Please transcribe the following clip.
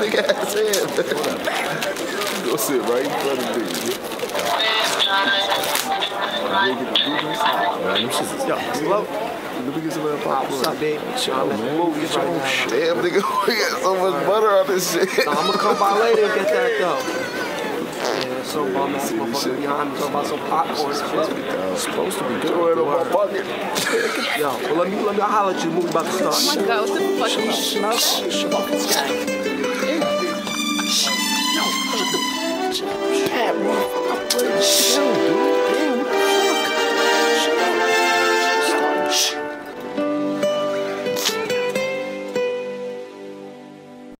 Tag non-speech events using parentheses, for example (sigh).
big ass head. Go sit right in front of me. Yo, hello. Let me get some of that What's up, babe? Chill, man. Get your own shit. Damn, nigga, (laughs) we got so much butter on this shit. now. I'm gonna come by later and get that though. (laughs) Yeah, so bum ass motherfucker behind me talking about some popcorn and shit. Supposed to be good. Throw it on my pocket. Yo, well let me let me I'll holler at you. The movie about to start. Oh my god, what the fuck is this? Shut up.